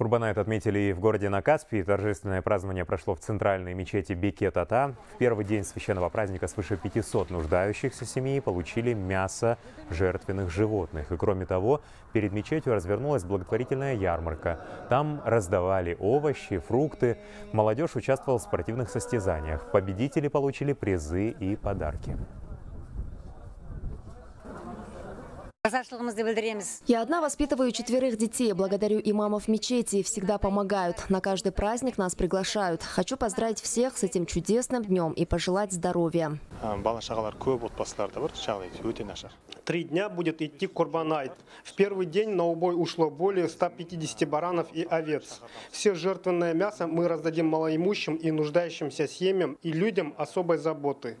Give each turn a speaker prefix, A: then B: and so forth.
A: Курбанайт отметили и в городе Накаспи. Торжественное празднование прошло в центральной мечети Бекет-Ата. В первый день священного праздника свыше 500 нуждающихся семей получили мясо жертвенных животных. И кроме того, перед мечетью развернулась благотворительная ярмарка. Там раздавали овощи, фрукты. Молодежь участвовала в спортивных состязаниях. Победители получили призы и подарки.
B: Я одна воспитываю четверых детей. Благодарю имамов мечети. Всегда помогают. На каждый праздник нас приглашают. Хочу поздравить всех с этим чудесным днем и пожелать здоровья.
C: Три дня будет идти Курбанайт. В первый день на убой ушло более 150 баранов и овец. Все жертвенное мясо мы раздадим малоимущим и нуждающимся семьям и людям особой заботы.